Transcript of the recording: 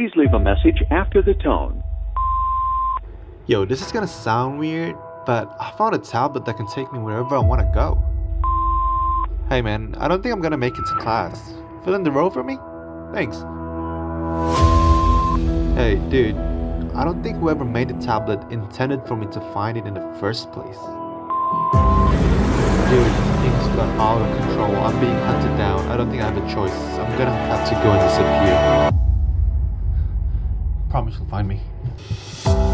Please leave a message after the tone. Yo, this is gonna sound weird, but I found a tablet that can take me wherever I wanna go. Hey man, I don't think I'm gonna make it to class. Fill in the row for me? Thanks. Hey, dude, I don't think whoever made the tablet intended for me to find it in the first place. Dude, things got out of control. I'm being hunted down. I don't think I have a choice. I'm gonna have to go and disappear. Promise you'll find me.